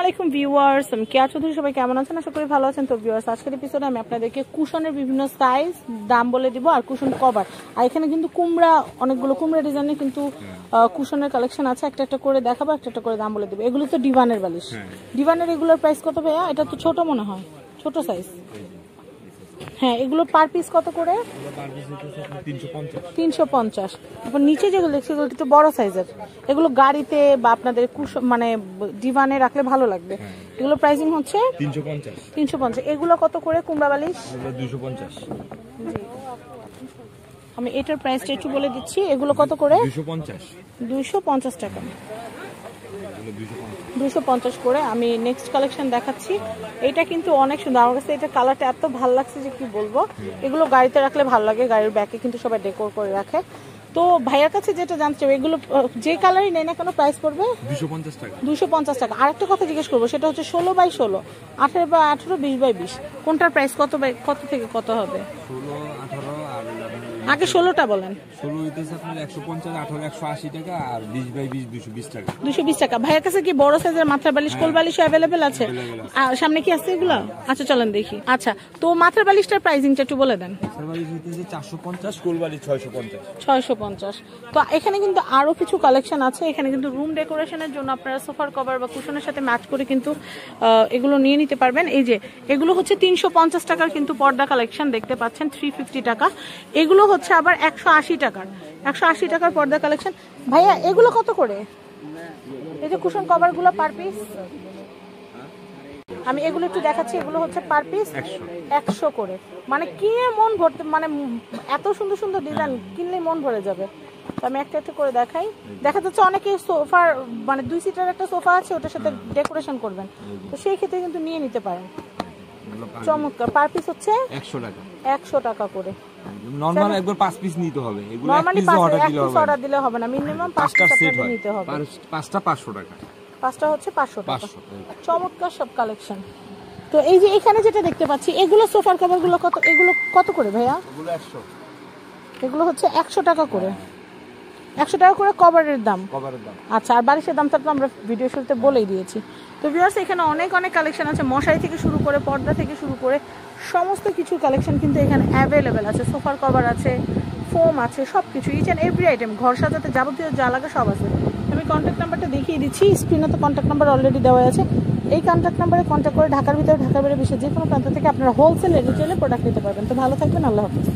আলাইকুম ভিউয়ার্স আমি কেয়া চৌধুরী সবাই কেমন আছেন? আশা করি ভালো আছেন। তো ভিউয়ার্স আজকের এপিসোডে আমি আপনাদেরকে কুশনের বিভিন্ন সাইজ দাম বলে দিব আর কুশন কভার আর এখানে কিন্তু কুমড়া অনেকগুলো কুমড়া ডিজাইনের কিন্তু কুশনের কালেকশন আছে। একটা একটা করে দেখাবো একটা একটা করে দাম বলে দিব। এগুলো তো ডিভানের বালিশ। ডিভানের এগুলোর প্রাইস কত ভাইয়া? এটা তো ছোট মনে হয়। ছোট সাইজ হ্যাঁ এগুলো পার পিস কত করে? তিনশো পঞ্চাশ। তারপর নিচে যেগুলো দেখছি এগুলো একটু বড় সাইজের এগুলো গাড়িতে বা আপনাদের কুশ মানে ডিভানে রাখলে ভালো লাগবে। এগুলো প্রাইসিং হচ্ছে? তিনশো পঞ্চাশ। এগুলো কত করে কুমড়া বালিশ? দুশো পঞ্চাশ। আমি এটার প্রাইসটা একটু বলে দিচ্ছি। এগুলো কত করে? দুশো পঞ্চাশ। দুইশো পঞ্চাশ টাকা। দুশো পঞ্চাশ। করে আমি নেক্সট কালেকশন দেখাচ্ছি। এটা কিন্তু অনেক সুন্দর। আমার কাছে এটা কালারটা এত ভালো লাগছে যে কি বলব? এগুলো গাড়িতে রাখলে ভালো লাগে। গাড়ির ব্যাকে কিন্তু সবাই ডেকোর করে রাখে। তো ভাইয়ার কাছে যেটা জানতে চাই এগুলো যে কালারই নেই না কেন প্রাইস পড়বে? দুশো পঞ্চাশ টাকা। টাকা। আরেকটা কথা জিজ্ঞেস করব সেটা হচ্ছে ষোলো বাই ষোলো। আঠেরো বাই আঠেরো বিশ বাই বিশ। কোনটার প্রাইস কত বাই কত থেকে কত হবে? ষোলো আঠারো আর আগে ষোলোটা বলেন। ষোলো হইতেছে আপনার একশো পঞ্চাশ আঠারো একশো আশি টাকা আর বিশ বাই বিশ দুশো বিশ টাকা। দুশো বিশ টাকা। ভাইয়ের কাছে কি বড় সাইজের মাথার বালিশ কোল বালিশ অ্যাভেলেবেল আছে? আহ, সামনে কি আছে এগুলো? আচ্ছা চলেন দেখি। আচ্ছা তো মাথার বালিশটার প্রাইসিংটা একটু বলে দেন। হইতেছে চারশো পঞ্চাশ কোলবাড়ি ছয়শো পঞ্চাশ। ছয়শো পঞ্চাশ। তো এখানে কিন্তু আরও কিছু কালেকশন আছে। এখানে কিন্তু রুম ডেকোরেশনের জন্য আপনারা সোফার কভার বা কুশনের সাথে ম্যাচ করে কিন্তু এগুলো নিয়ে নিতে পারবেন। এই যে এগুলো হচ্ছে তিনশো পঞ্চাশ টাকার কিন্তু পর্দা কালেকশন দেখতে পাচ্ছেন থ্রি ফিফটি টাকা। এগুলো হচ্ছে আবার একশো আশি টাকার। একশো আশি টাকার পর্দা কালেকশন ভাইয়া, এগুলো কত করে? এই যে কুশন কভারগুলো পার পিস আমি এগুলো একটু দেখাচ্ছি, এগুলো হচ্ছে পার পিস একশো করে। মানে কিনে মন ভরতে মানে এত সুন্দর সুন্দর ডিজাইন কিনলে মন ভরে যাবে। তো আমি একটা একটা করে দেখাই। দেখা যাচ্ছে অনেকে সোফার মানে দুই সিটার একটা সোফা আছে, ওটার সাথে ডেকোরেশন করবেন। তো সেই ক্ষেত্রে কিন্তু নিয়ে নিতে পারেন। চমৎকার। পার পিস হচ্ছে একশো টাকা। একশো টাকা করে। নর্মাল একবার পাঁচ পিস নিতে হবে। এগুলো পিস অর্ডার দিলে হবে অর্ডার দিলে হবে না। মিনিমাম পাঁচ পাঁচটা সেট নিতে হবে। পাঁচ- পাঁচটা পাঁচশো টাকা। পাঁচটা হচ্ছে পাঁচশো টাকা। চমৎকার সব কালেকশন তো এই যে এখানে যেটা দেখতে পাচ্ছি এগুলো সোফার কভারগুলো কত এগুলো কত করে ভাইয়া? এগুলো একশো। এগুলো হচ্ছে একশো টাকা করে। একশো টাকা করে কভারের দাম। কভারের দাম। আচ্ছা আর বারিশের দামটা তো আমরা ভিডিও শুরুতে বলেই দিয়েছি। তো ভিউয়ার্স এখানে অনেক অনেক কালেকশন আছে। মশারি থেকে শুরু করে পর্দা থেকে শুরু করে সমস্ত কিছু কালেকশন কিন্তু এখানে অ্যাভেলেবেল আছে। সোফার কভার আছে ফোম আছে সব কিছু ইচ অ্যান্ড এভরি আইটেম ঘর সাজাতে যাবতীয় যা লাগে সব আছে। আমি কন্ট্যাক্ট নাম্বারটা দেখিয়ে দিচ্ছি। স্ক্রিনে তো কন্ট্যাক্ট নাম্বার অলরেডি দেওয়া আছে। এই কন্ট্যাক্ট নাম্বারে কন্ট্যাক্ট করে ঢাকার ভিতরে ঢাকার বাইরে বিশ্বের যে কোনো প্রান্ত থেকে আপনারা হোলসেল রিটেলে প্রোডাক্ট নিতে পারবেন। তো ভালো থাকবেন আল্লাহ হাফিজ।